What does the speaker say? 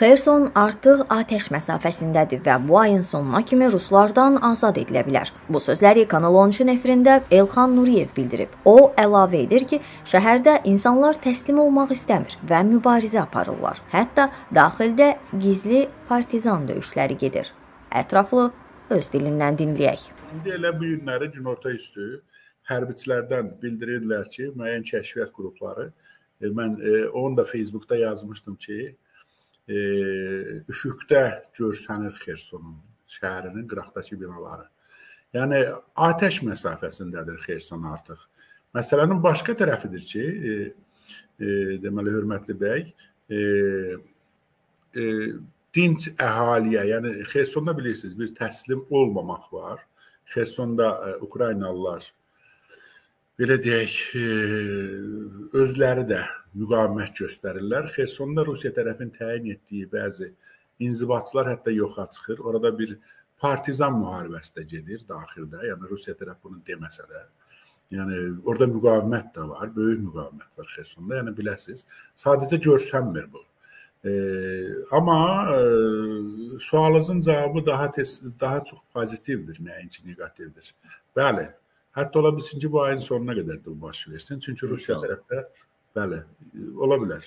Xerson artıq atəş məsafəsindədir və bu ayın sonuna kimi ruslardan azad edilə bilər. Bu sözləri Kanal 13-ün efirində Elxan Nuriyev bildirib. O əlavə edir ki, şəhərdə insanlar təslim olmaq istəmir və mübarizə aparırlar. Hətta daxildə gizli partizan döyüşləri gedir. Ətraflı öz dilindən dinləyək. İndi elə bu günləri günorta üstü hərbiçilərdən bildirirlər ki, müəyyən kəşfiyyat qrupları e, mən e, onu da Facebookda yazmışdım ki, üfüqdə görsənir Xersonun şəhərinin qıraqdakı binaları. Yəni atəş məsafəsindədir Xerson artıq. Məsələnin başqa tərəfidir ki, e, e, deməli hörmətli bəy, e, e, dinc əhaliyə, yəni Xersonda bilirsiniz, bir təslim olmamaq var. Xersonda e, Ukraynalılar belə deyək, e, özləri də müqavimət göstərirlər. Xersonda Rusiya tərəfin təyin etdiyi bəzi inzibatçılar hətta yoxa çıxır. Orada bir partizan müharibəsi də gedir daxildə. Yəni Rusiya tərəf bunu deməsə də. Yəni orada müqavimət də var, böyük müqavimət var Xersonda. Yəni biləsiz, sadəcə görsənmir bu. E, amma e, sualınızın cavabı daha tez, daha çox pozitivdir, nəinki neqativdir. Bəli, Hətta ola bilsin ki, bu ayın sonuna qədər də bu baş versin. Çünki Rusiya tərəfdə bəli, ola bilər.